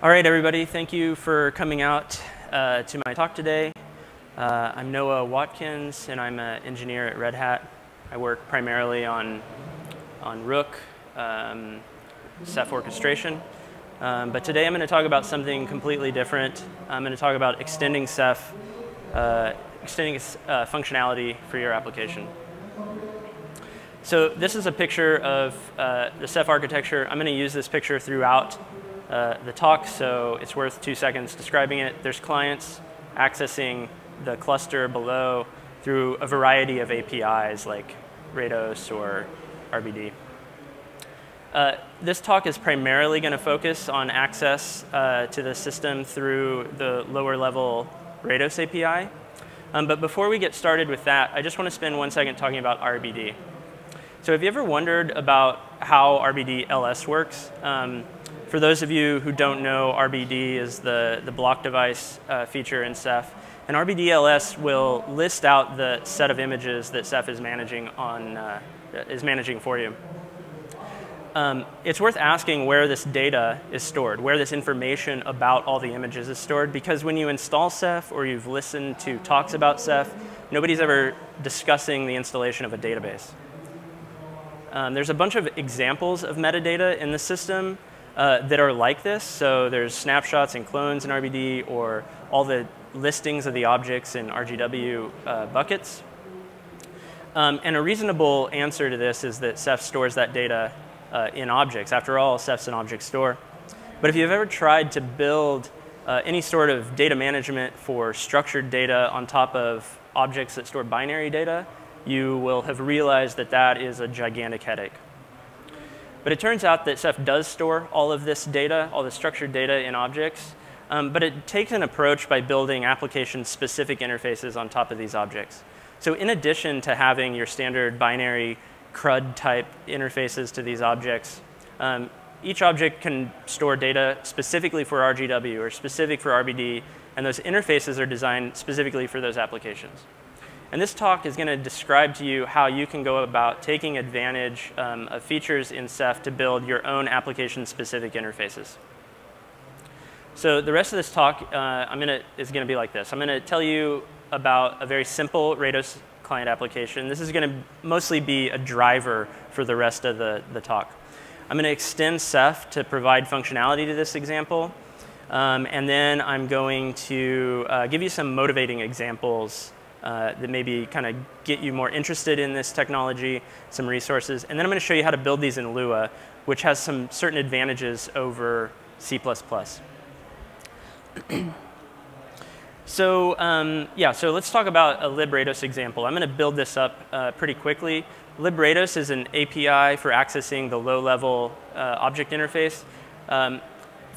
All right, everybody, thank you for coming out uh, to my talk today. Uh, I'm Noah Watkins, and I'm an engineer at Red Hat. I work primarily on, on Rook, um, Ceph orchestration. Um, but today I'm going to talk about something completely different. I'm going to talk about extending Ceph, uh, extending uh, functionality for your application. So this is a picture of uh, the Ceph architecture. I'm going to use this picture throughout uh, the talk, so it's worth two seconds describing it. There's clients accessing the cluster below through a variety of APIs like Rados or RBD. Uh, this talk is primarily going to focus on access uh, to the system through the lower level Rados API. Um, but before we get started with that, I just want to spend one second talking about RBD. So have you ever wondered about how RBD LS works? Um, for those of you who don't know, RBD is the, the block device uh, feature in Ceph. And RBDLS will list out the set of images that Ceph is managing, on, uh, is managing for you. Um, it's worth asking where this data is stored, where this information about all the images is stored, because when you install Ceph or you've listened to talks about Ceph, nobody's ever discussing the installation of a database. Um, there's a bunch of examples of metadata in the system uh, that are like this. So there's snapshots and clones in RBD or all the listings of the objects in RGW uh, buckets. Um, and a reasonable answer to this is that Ceph stores that data uh, in objects. After all, Ceph's an object store. But if you've ever tried to build uh, any sort of data management for structured data on top of objects that store binary data, you will have realized that that is a gigantic headache. But it turns out that Ceph does store all of this data, all the structured data in objects. Um, but it takes an approach by building application-specific interfaces on top of these objects. So in addition to having your standard binary CRUD type interfaces to these objects, um, each object can store data specifically for RGW or specific for RBD, and those interfaces are designed specifically for those applications. And this talk is going to describe to you how you can go about taking advantage um, of features in Ceph to build your own application-specific interfaces. So the rest of this talk uh, gonna, is going to be like this. I'm going to tell you about a very simple Rados client application. This is going to mostly be a driver for the rest of the, the talk. I'm going to extend Ceph to provide functionality to this example. Um, and then I'm going to uh, give you some motivating examples uh, that maybe kind of get you more interested in this technology, some resources. And then I'm going to show you how to build these in Lua, which has some certain advantages over C++. so um, yeah, so let's talk about a librados example. I'm going to build this up uh, pretty quickly. librados is an API for accessing the low-level uh, object interface. Um,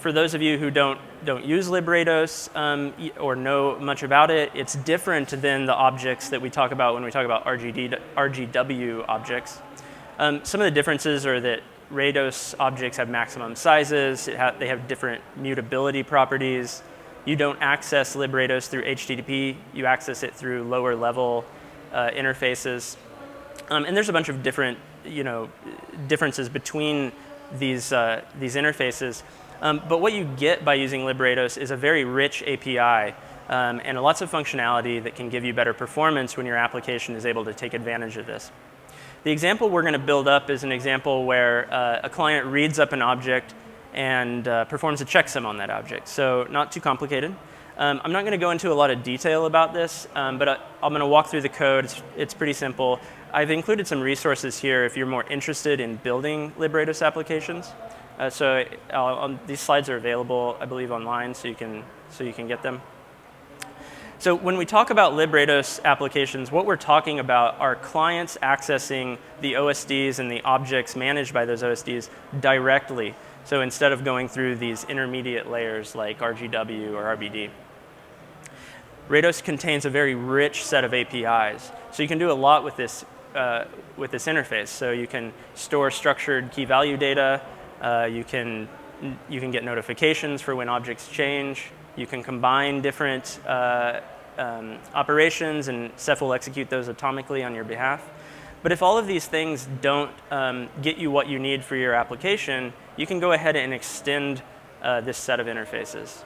for those of you who don't, don't use librados um, or know much about it, it's different than the objects that we talk about when we talk about RGD, RGW objects. Um, some of the differences are that Rados objects have maximum sizes, ha they have different mutability properties. You don't access librados through HTTP, you access it through lower level uh, interfaces. Um, and there's a bunch of different you know, differences between these, uh, these interfaces. Um, but what you get by using Librados is a very rich API um, and lots of functionality that can give you better performance when your application is able to take advantage of this. The example we're going to build up is an example where uh, a client reads up an object and uh, performs a checksum on that object. So not too complicated. Um, I'm not going to go into a lot of detail about this, um, but I, am going to walk through the code. It's, it's, pretty simple. I've included some resources here if you're more interested in building Librados applications. Uh, so uh, these slides are available, I believe, online, so you can so you can get them. So when we talk about Librados applications, what we're talking about are clients accessing the OSDs and the objects managed by those OSDs directly. So instead of going through these intermediate layers like RGW or RBD. Rados contains a very rich set of APIs. So you can do a lot with this, uh, with this interface. So you can store structured key value data, uh, you, can, you can get notifications for when objects change. You can combine different uh, um, operations and Ceph will execute those atomically on your behalf. But if all of these things don't um, get you what you need for your application, you can go ahead and extend uh, this set of interfaces.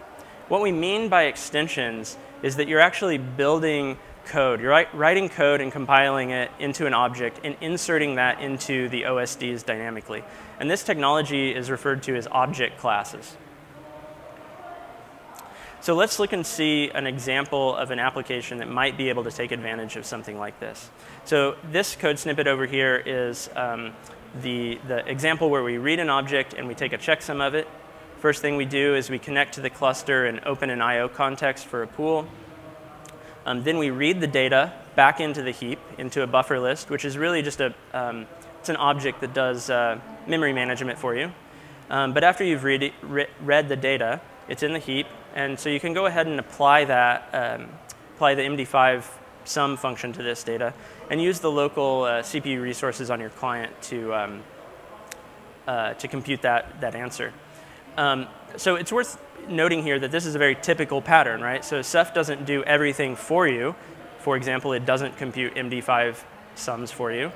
What we mean by extensions is that you're actually building code. You're writing code and compiling it into an object and inserting that into the OSDs dynamically. And this technology is referred to as object classes. So let's look and see an example of an application that might be able to take advantage of something like this. So this code snippet over here is um, the, the example where we read an object and we take a checksum of it. First thing we do is we connect to the cluster and open an I.O. context for a pool. Um, then we read the data back into the heap, into a buffer list, which is really just a, um, it's an object that does uh, memory management for you. Um, but after you've read, re read the data, it's in the heap, and so you can go ahead and apply that, um, apply the MD5 sum function to this data, and use the local uh, CPU resources on your client to, um, uh, to compute that, that answer. So it's worth noting here that this is a very typical pattern, right? So Ceph doesn't do everything for you. For example, it doesn't compute MD5 sums for you.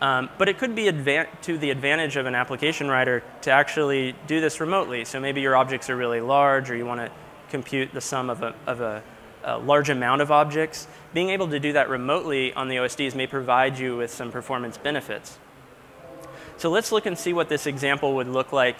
Um, but it could be to the advantage of an application writer to actually do this remotely. So maybe your objects are really large or you want to compute the sum of, a, of a, a, large amount of objects. Being able to do that remotely on the OSDs may provide you with some performance benefits. So let's look and see what this example would look like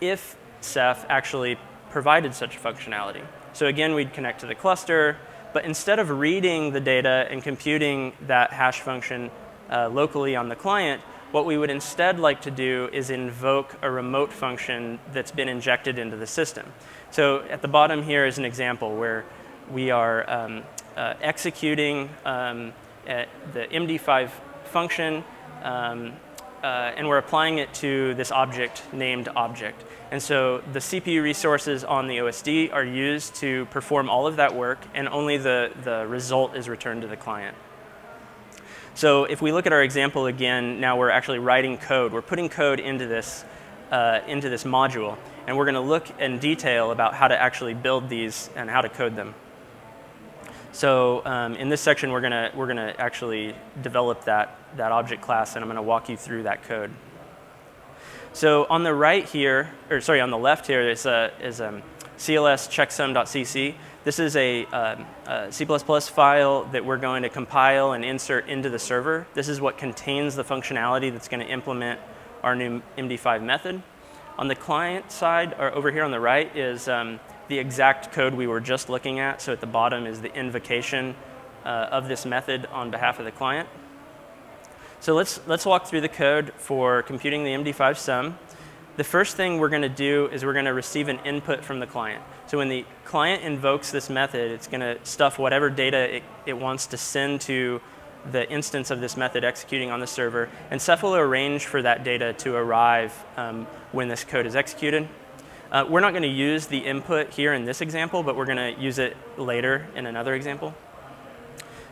if Ceph actually provided such functionality. So again, we'd connect to the cluster, but instead of reading the data and computing that hash function uh, locally on the client, what we would instead like to do is invoke a remote function that's been injected into the system. So at the bottom here is an example where we are um, uh, executing um, the MD5 function um, uh, and we're applying it to this object named object. And so the CPU resources on the OSD are used to perform all of that work and only the, the result is returned to the client. So if we look at our example again, now we're actually writing code. We're putting code into this, uh, into this module, and we're going to look in detail about how to actually build these and how to code them. So um, in this section, we're going to we're going to actually develop that, that object class, and I'm going to walk you through that code. So on the right here, or sorry, on the left here is, a, is um, cls checksum.cc. This is a, um, a C++ file that we're going to compile and insert into the server. This is what contains the functionality that's going to implement our new MD5 method. On the client side, or over here on the right, is um, the exact code we were just looking at. So at the bottom is the invocation uh, of this method on behalf of the client. So let's, let's walk through the code for computing the MD5 sum the first thing we're going to do is we're going to receive an input from the client. So when the client invokes this method, it's going to stuff whatever data it, it wants to send to the instance of this method executing on the server, and Ceph will arrange for that data to arrive um, when this code is executed. Uh, we're not going to use the input here in this example, but we're going to use it later in another example.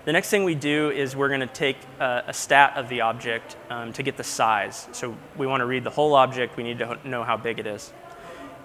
The next thing we do is we're going to take a, a, stat of the object um, to get the size. So we want to read the whole object. We need to know how big it is.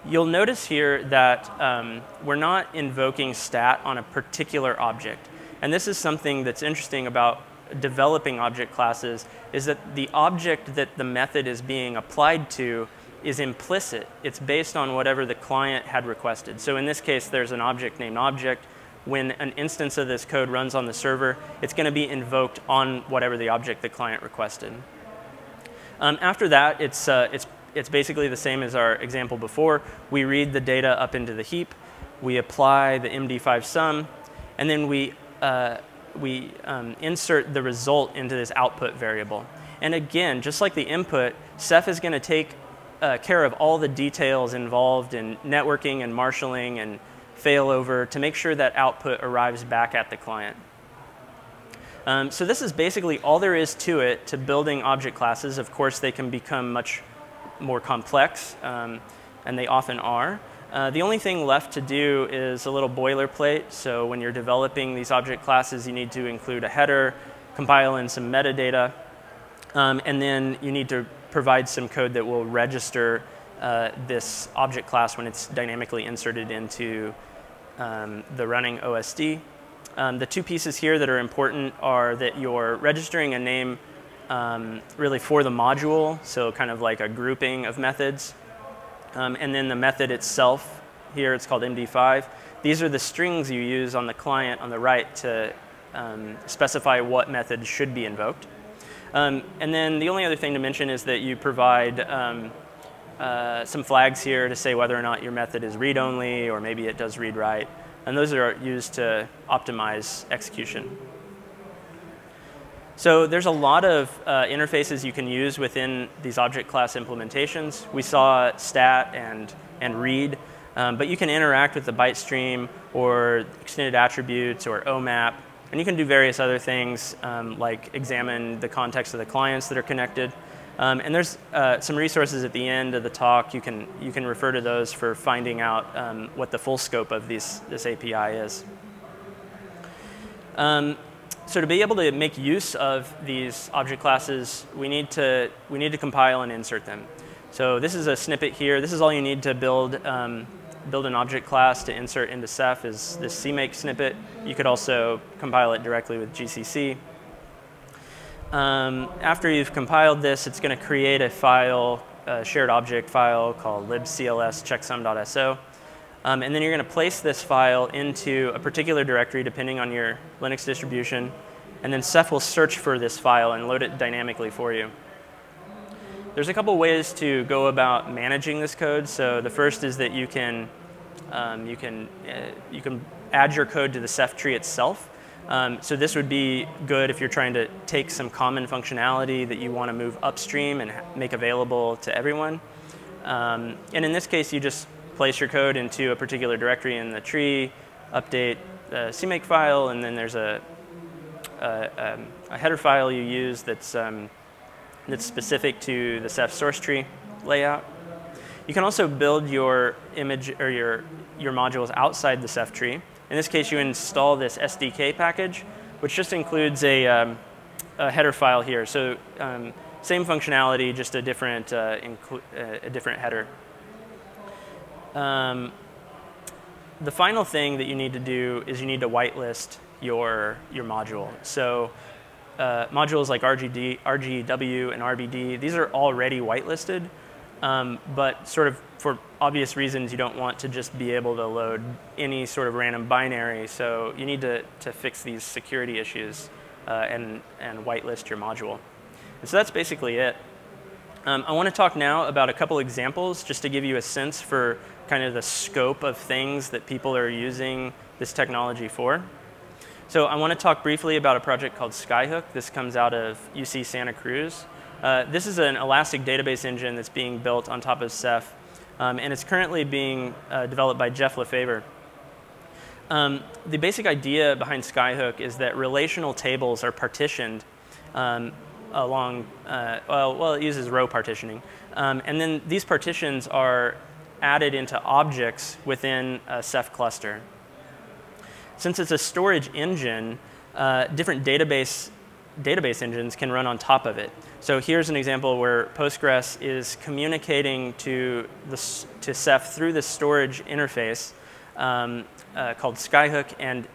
You'll notice here that um, we're not invoking stat on a particular object. And this is something that's interesting about developing object classes is that the object that the method is being applied to is implicit. It's based on whatever the client had requested. So in this case, there's an object named object when an instance of this code runs on the server, it's going to be invoked on whatever the object the client requested. Um, after that, it's, uh, it's, it's basically the same as our example before. We read the data up into the heap, we apply the MD5 sum, and then we, uh, we um, insert the result into this output variable. And again, just like the input, Ceph is going to take uh, care of all the details involved in networking and marshaling and failover to make sure that output arrives back at the client. Um, so this is basically all there is to it to building object classes. Of course, they can become much more complex, um, and they often are. Uh, the only thing left to do is a little boilerplate. So when you're developing these object classes, you need to include a header, compile in some metadata, um, and then you need to provide some code that will register uh, this object class when it's dynamically inserted into um, the running OSD. Um, the two pieces here that are important are that you're registering a name um, really for the module, so kind of like a grouping of methods. Um, and then the method itself here, it's called MD5. These are the strings you use on the client on the right to um, specify what method should be invoked. Um, and then the only other thing to mention is that you provide uh, some flags here to say whether or not your method is read-only or maybe it does read-write. And those are used to optimize execution. So there's a lot of uh, interfaces you can use within these object class implementations. We saw stat and, and read, um, but you can interact with the byte stream or extended attributes or OMAP, and you can do various other things um, like examine the context of the clients that are connected. Um, and there's uh, some resources at the end of the talk. You can, you can refer to those for finding out um, what the full scope of these, this API is. Um, so to be able to make use of these object classes, we need to, we need to compile and insert them. So this is a snippet here. This is all you need to build, um, build an object class to insert into Ceph is this CMake snippet. You could also compile it directly with GCC. Um, after you've compiled this, it's going to create a file, a shared object file called libcls checksum.so. Um, and then you're going to place this file into a particular directory depending on your Linux distribution. And then Ceph will search for this file and load it dynamically for you. There's a couple ways to go about managing this code. So the first is that you can, um, you can, uh, you can add your code to the Ceph tree itself. Um, so this would be good if you're trying to take some common functionality that you want to move upstream and make available to everyone. Um, and in this case, you just place your code into a particular directory in the tree, update the CMake file, and then there's a, a, um, a header file you use that's, um, that's specific to the Ceph source tree layout. You can also build your image or your, your modules outside the Ceph tree. In this case, you install this SDK package, which just includes a, um, a header file here. So um, same functionality, just a different, uh, uh a different header. Um, the final thing that you need to do is you need to whitelist your, your module. So uh, modules like RGD, RGW and RBD, these are already whitelisted, um, but sort of for obvious reasons, you don't want to just be able to load any sort of random binary. So you need to, to fix these security issues uh, and, and whitelist your module. And so that's basically it. Um, I want to talk now about a couple examples just to give you a sense for kind of the scope of things that people are using this technology for. So I want to talk briefly about a project called Skyhook. This comes out of UC Santa Cruz. Uh, this is an Elastic database engine that's being built on top of Ceph, um, and it's currently being uh, developed by Jeff LeFevre. Um, the basic idea behind Skyhook is that relational tables are partitioned um, along, uh, well, well, it uses row partitioning. Um, and then these partitions are added into objects within a Ceph cluster. Since it's a storage engine, uh, different database, database engines can run on top of it. So here's an example where Postgres is communicating to, the, to Ceph through the storage interface um, uh, called Skyhook, and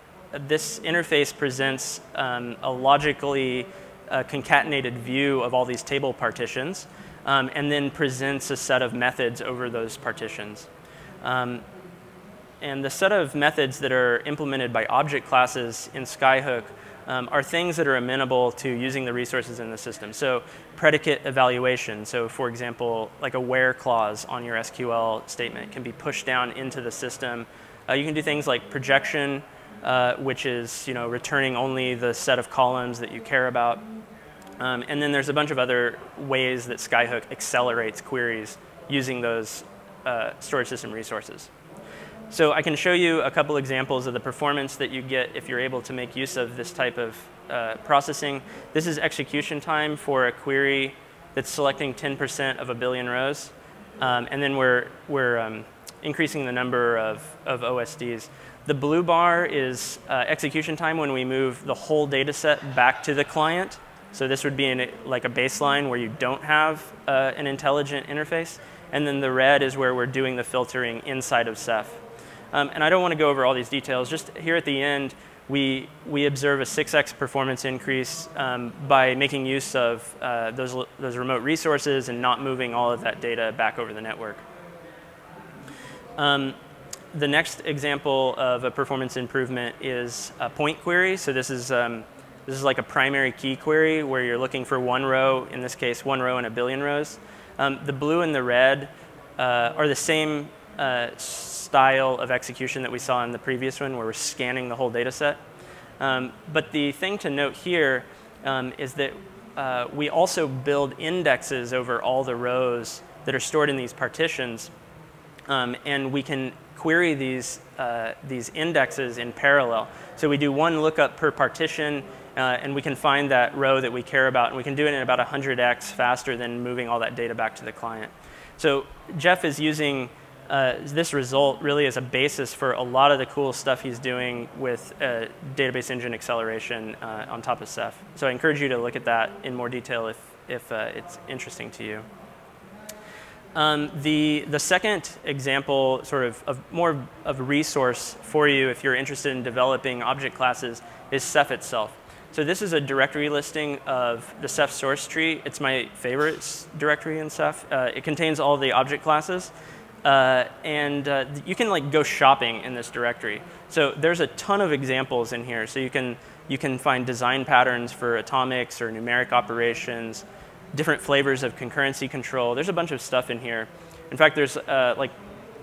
this interface presents um, a logically uh, concatenated view of all these table partitions um, and then presents a set of methods over those partitions. Um, and the set of methods that are implemented by object classes in Skyhook um, are things that are amenable to using the resources in the system. So predicate evaluation. So for example, like a where clause on your SQL statement can be pushed down into the system. Uh, you can do things like projection, uh, which is you know, returning only the set of columns that you care about. Um, and then there's a bunch of other ways that Skyhook accelerates queries using those uh, storage system resources. So I can show you a couple examples of the performance that you get if you're able to make use of this type of uh, processing. This is execution time for a query that's selecting 10% of a billion rows. Um, and then we're, we're um, increasing the number of, of OSDs. The blue bar is uh, execution time when we move the whole data set back to the client. So this would be in like a baseline where you don't have uh, an intelligent interface. And then the red is where we're doing the filtering inside of Ceph. Um, and I don't want to go over all these details. Just here at the end, we, we observe a 6x performance increase um, by making use of uh, those, those remote resources and not moving all of that data back over the network. Um, the next example of a performance improvement is a point query. So this is, um, this is like a primary key query where you're looking for one row, in this case, one row in a billion rows. Um, the blue and the red uh, are the same uh, style of execution that we saw in the previous one where we're scanning the whole data set. Um, but the thing to note here um, is that uh, we also build indexes over all the rows that are stored in these partitions. Um, and we can query these, uh, these indexes in parallel. So we do one lookup per partition, uh, and we can find that row that we care about, and we can do it in about 100x faster than moving all that data back to the client. So Jeff is using uh, this result really is a basis for a lot of the cool stuff he's doing with uh, database engine acceleration uh, on top of Ceph. So I encourage you to look at that in more detail if, if uh, it's interesting to you. Um, the, the second example, sort of, of more of a resource for you if you're interested in developing object classes, is Ceph itself. So this is a directory listing of the Ceph source tree. It's my favorite directory in Ceph. Uh, it contains all the object classes. Uh, and uh, you can like go shopping in this directory. So there's a ton of examples in here. So you can, you can find design patterns for atomics or numeric operations, different flavors of concurrency control. There's a bunch of stuff in here. In fact, there's uh, like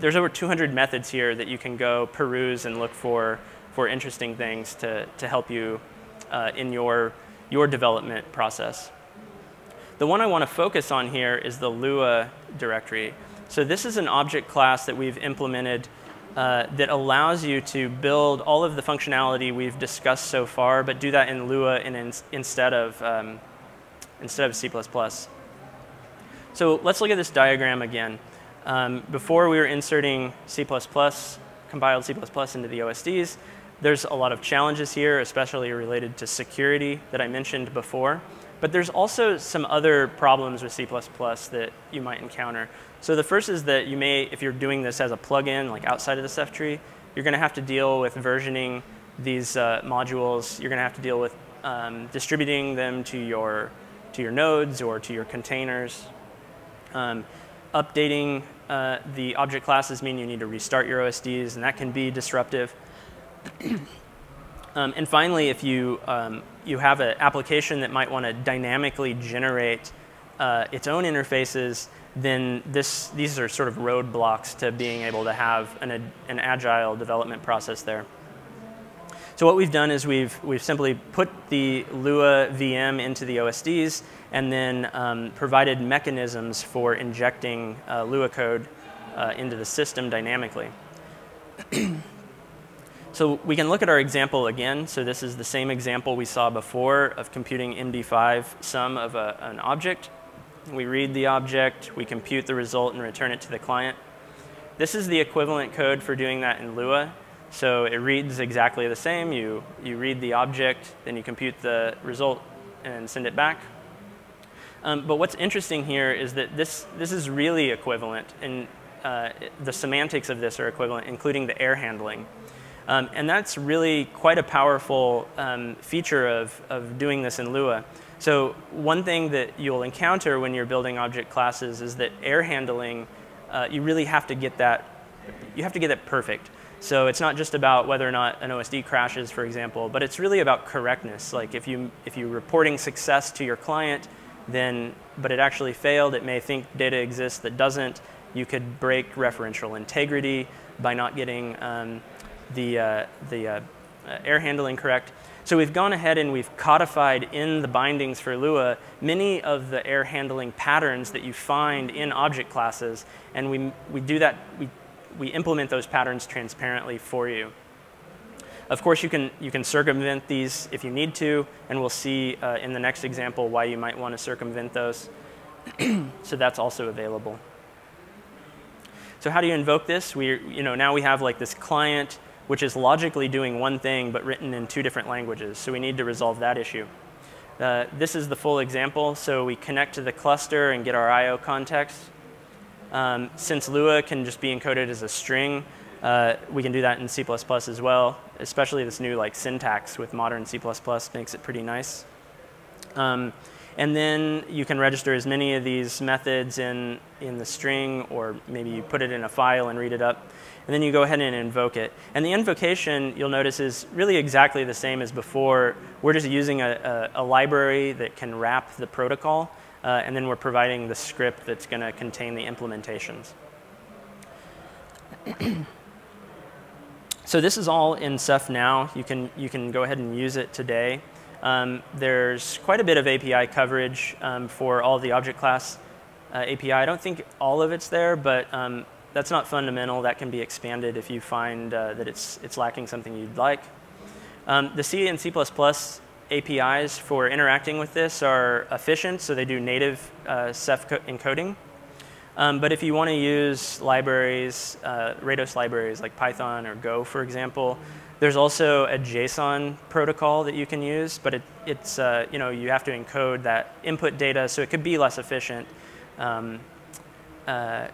there's over 200 methods here that you can go peruse and look for for interesting things to to help you uh, in your your development process. The one I want to focus on here is the Lua directory. So this is an object class that we've implemented uh, that allows you to build all of the functionality we've discussed so far, but do that in Lua in, in, instead of um, instead of C++. So let's look at this diagram again. Um, before we were inserting C++, compiled C++ into the OSDs, there's a lot of challenges here, especially related to security that I mentioned before. But there's also some other problems with C++ that you might encounter. So the first is that you may, if you're doing this as a plugin, like outside of the Ceph tree, you're going to have to deal with versioning these uh, modules. You're going to have to deal with um, distributing them to your to your nodes or to your containers. Um, updating uh, the object classes mean you need to restart your OSDs, and that can be disruptive. um, and finally, if you, um, you have an application that might want to dynamically generate uh, its own interfaces, then this, these are sort of roadblocks to being able to have an, an agile development process there. So what we've done is we've, we've simply put the Lua VM into the OSDs and then um, provided mechanisms for injecting uh, Lua code uh, into the system dynamically. so we can look at our example again. So this is the same example we saw before of computing MD5 sum of a, an object. We read the object, we compute the result and return it to the client. This is the equivalent code for doing that in Lua. So it reads exactly the same. You, you read the object, then you compute the result and send it back. Um, but what's interesting here is that this, this is really equivalent, and uh, the semantics of this are equivalent, including the error handling. Um, and that's really quite a powerful um, feature of, of doing this in Lua. So one thing that you'll encounter when you're building object classes is that error handling, uh, you really have to get that, you have to get it perfect. So it's not just about whether or not an OSD crashes, for example, but it's really about correctness. Like if, you, if you're reporting success to your client, then, but it actually failed, it may think data exists that doesn't. You could break referential integrity by not getting um, the, uh, the uh, error handling correct. So we've gone ahead and we've codified in the bindings for Lua many of the error handling patterns that you find in object classes, and we, we do that, we we implement those patterns transparently for you. Of course, you can, you can circumvent these if you need to, and we'll see uh, in the next example why you might want to circumvent those. so that's also available. So how do you invoke this? We, you know, now we have like this client which is logically doing one thing but written in two different languages. So we need to resolve that issue. Uh, this is the full example. So we connect to the cluster and get our I.O. context. Um, since Lua can just be encoded as a string, uh, we can do that in C++ as well, especially this new like syntax with modern C++ makes it pretty nice. Um, And then you can register as many of these methods in, in the string, or maybe you put it in a file and read it up. And then you go ahead and invoke it. And the invocation, you'll notice, is really exactly the same as before. We're just using a, a, a library that can wrap the protocol, uh, and then we're providing the script that's going to contain the implementations. so this is all in Ceph now. You can, you can go ahead and use it today. Um, there's quite a bit of API coverage um, for all the object class uh, API. I don't think all of it's there, but um, that's not fundamental. That can be expanded if you find uh, that it's, it's lacking something you'd like. Um, the C and C++ APIs for interacting with this are efficient, so they do native uh, Ceph encoding. Um, but if you want to use libraries, uh, Rados libraries like Python or Go, for example, there's also a JSON protocol that you can use, but it, it's, uh, you know, you have to encode that input data, so it could be less efficient. Um, uh,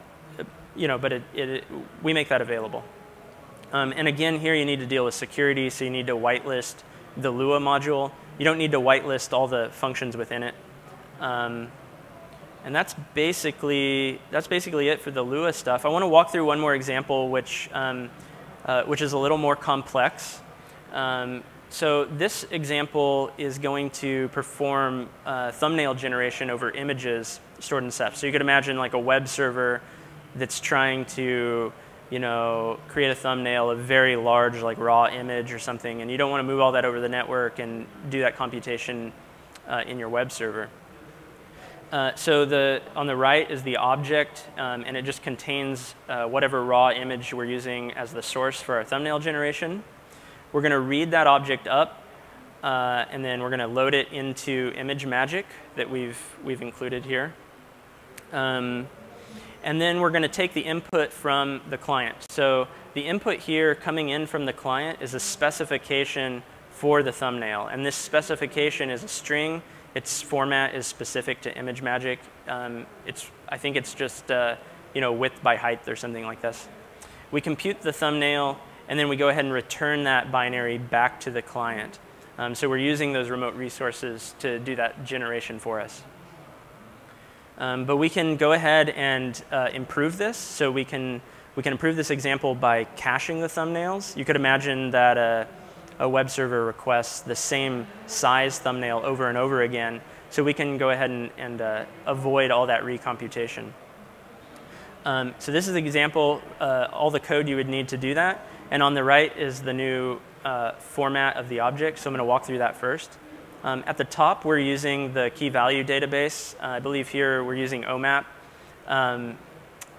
you know, but it, it, we make that available. Um, and again, here you need to deal with security, so you need to whitelist the Lua module. You don't need to whitelist all the functions within it. Um, and that's basically, that's basically it for the Lua stuff. I want to walk through one more example, which um, uh, which is a little more complex. Um, so this example is going to perform uh, thumbnail generation over images stored in Ceph. So you could imagine like a web server that's trying to you know, create a thumbnail, a very large like raw image or something, and you don't want to move all that over the network and do that computation uh, in your web server. Uh, so the, on the right is the object, um, and it just contains uh, whatever raw image we're using as the source for our thumbnail generation. We're going to read that object up, uh, and then we're going to load it into ImageMagick that we've, we've included here. Um, and then we're going to take the input from the client. So the input here coming in from the client is a specification for the thumbnail. And this specification is a string its format is specific to ImageMagick. Um, it's, I think it's just uh, you know, width by height or something like this. We compute the thumbnail, and then we go ahead and return that binary back to the client. Um, so we're using those remote resources to do that generation for us. Um, but we can go ahead and uh, improve this. So we can, we can improve this example by caching the thumbnails. You could imagine that uh, a web server requests the same size thumbnail over and over again, so we can go ahead and, and uh, avoid all that recomputation. Um, so this is an example, uh, all the code you would need to do that. And on the right is the new uh, format of the object, so I'm going to walk through that first. Um, at the top, we're using the key value database. Uh, I believe here we're using OMAP. Um,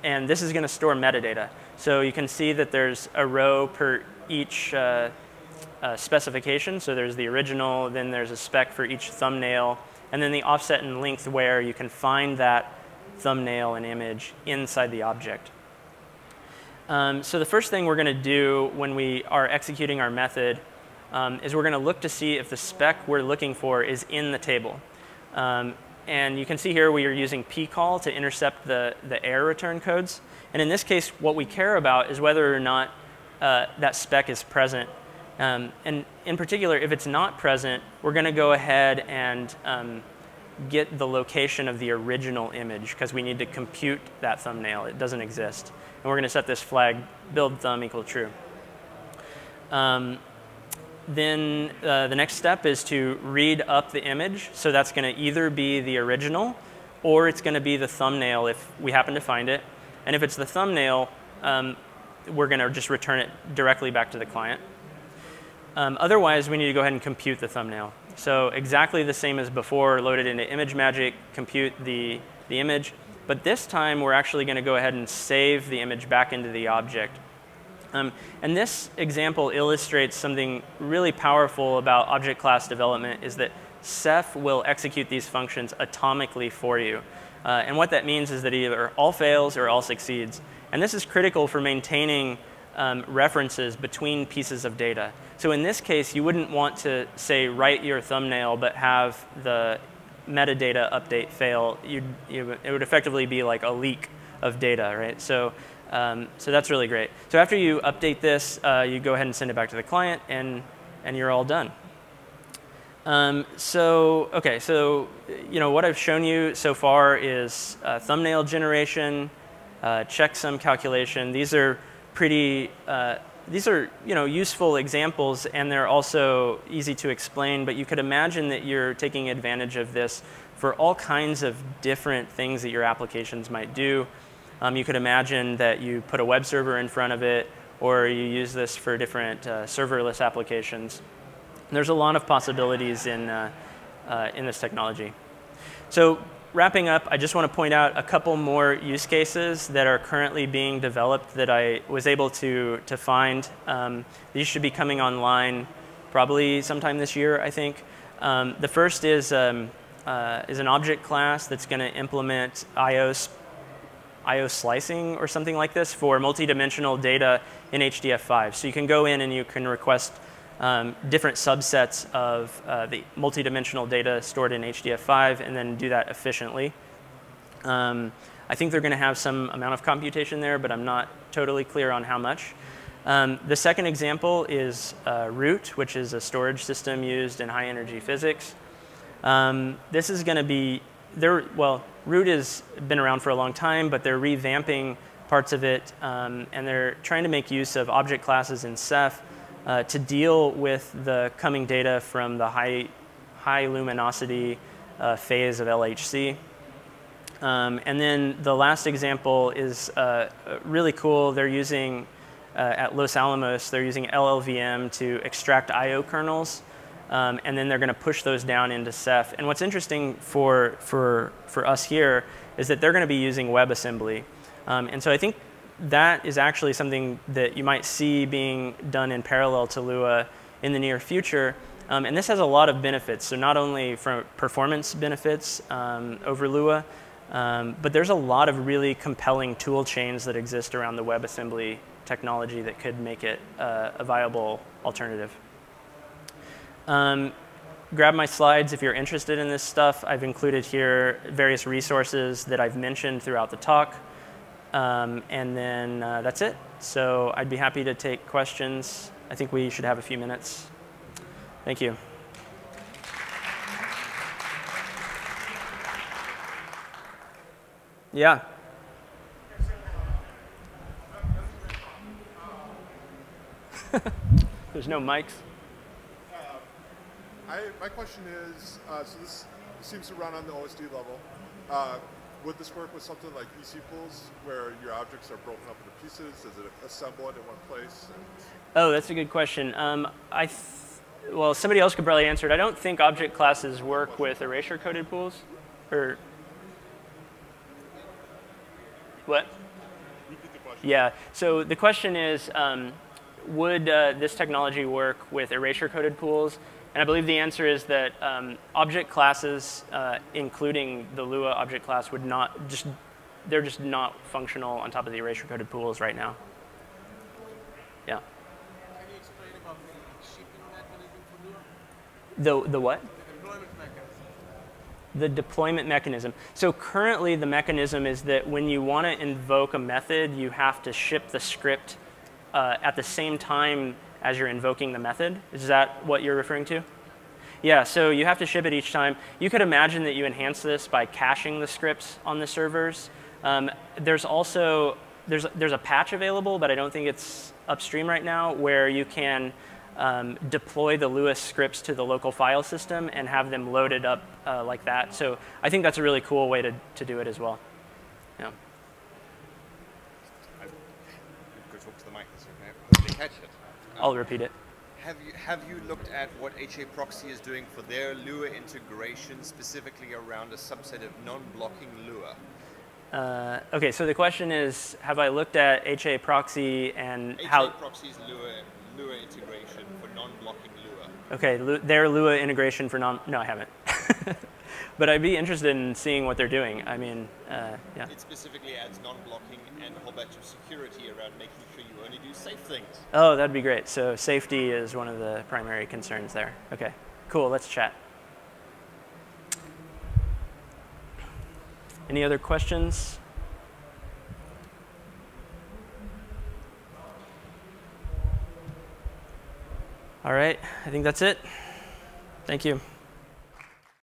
and this is going to store metadata. So you can see that there's a row per each uh, uh, specification. So there's the original, then there's a spec for each thumbnail, and then the offset and length where you can find that thumbnail and image inside the object. Um, so the first thing we're going to do when we are executing our method um, is we're going to look to see if the spec we're looking for is in the table. Um, and you can see here we are using pcall to intercept the, the error return codes. And in this case, what we care about is whether or not uh, that spec is present um, and in particular, if it's not present, we're going to go ahead and um, get the location of the original image because we need to compute that thumbnail. It doesn't exist. And we're going to set this flag build thumb equal true. Um, then uh, the next step is to read up the image. So that's going to either be the original or it's going to be the thumbnail if we happen to find it. And if it's the thumbnail, um, we're going to just return it directly back to the client. Um, otherwise, we need to go ahead and compute the thumbnail. So exactly the same as before, load it into ImageMagick, compute the, the image. But this time, we're actually going to go ahead and save the image back into the object. Um, and this example illustrates something really powerful about object class development is that Ceph will execute these functions atomically for you. Uh, and what that means is that either all fails or all succeeds. And this is critical for maintaining um, references between pieces of data. So in this case, you wouldn't want to say write your thumbnail but have the metadata update fail. You'd, you, it would effectively be like a leak of data, right? So, um, so that's really great. So after you update this, uh, you go ahead and send it back to the client, and, and you're all done. Um, so, okay, so, you know, what I've shown you so far is uh, thumbnail generation, uh, checksum calculation. These are pretty, uh, these are, you know, useful examples and they're also easy to explain, but you could imagine that you're taking advantage of this for all kinds of different things that your applications might do. Um, you could imagine that you put a web server in front of it or you use this for different uh, serverless applications. There's a lot of possibilities in, uh, uh, in this technology. So wrapping up, I just want to point out a couple more use cases that are currently being developed that I was able to, to find. Um, these should be coming online probably sometime this year, I think. Um, the first is, um, uh, is an object class that's going to implement IO, IO slicing or something like this for multidimensional data in HDF5. So you can go in and you can request um, different subsets of uh, the multidimensional data stored in HDF5 and then do that efficiently. Um, I think they're going to have some amount of computation there, but I'm not totally clear on how much. Um, the second example is uh, Root, which is a storage system used in high energy physics. Um, this is going to be, there, well, Root has been around for a long time, but they're revamping parts of it, um, and they're trying to make use of object classes in Ceph uh, to deal with the coming data from the high, high luminosity uh, phase of LHC. Um, and then the last example is uh, really cool. They're using, uh, at Los Alamos, they're using LLVM to extract IO kernels. Um, and then they're going to push those down into Ceph. And what's interesting for, for, for us here is that they're going to be using WebAssembly. Um, and so I think that is actually something that you might see being done in parallel to Lua in the near future. Um, and this has a lot of benefits. So not only from performance benefits um, over Lua, um, but there's a lot of really compelling tool chains that exist around the WebAssembly technology that could make it uh, a viable alternative. Um, grab my slides if you're interested in this stuff. I've included here various resources that I've mentioned throughout the talk. Um, and then uh, that's it. So I'd be happy to take questions. I think we should have a few minutes. Thank you. Yeah. There's no mics. Uh, I, my question is, uh, so this seems to run on the OSD level. Would this work with something like EC pools, where your objects are broken up into pieces? Is it assembled in one place? Oh, that's a good question. Um, I well, somebody else could probably answer it. I don't think object classes work with erasure coded pools, or what? Yeah. So the question is, um, would uh, this technology work with erasure coded pools? And I believe the answer is that um, object classes, uh, including the Lua object class, would not just, they're just not functional on top of the erasure coded pools right now. Yeah. Can you explain about the shipping mechanism for Lua? The, the what? The deployment mechanism. The deployment mechanism. So currently the mechanism is that when you want to invoke a method, you have to ship the script uh, at the same time as you're invoking the method. Is that what you're referring to? Yeah, so you have to ship it each time. You could imagine that you enhance this by caching the scripts on the servers. Um, there's also, there's, there's a patch available, but I don't think it's upstream right now, where you can um, deploy the Lua scripts to the local file system and have them loaded up uh, like that. So I think that's a really cool way to, to do it as well. Yeah. I, go talk to the mic, okay? it. I'll repeat it. Have you, have you looked at what HA Proxy is doing for their Lua integration, specifically around a subset of non-blocking Lua? Uh, okay, so the question is, have I looked at HA Proxy and HA how... Proxy's Lua, Lua integration for non-blocking Lua. Okay, their Lua integration for non... No, I haven't. but I'd be interested in seeing what they're doing. I mean, uh, yeah. It specifically adds non-blocking and a whole bunch of security around making sure you only do safe things. Oh, that'd be great. So safety is one of the primary concerns there. Okay, cool. Let's chat. Any other questions? All right, I think that's it. Thank you.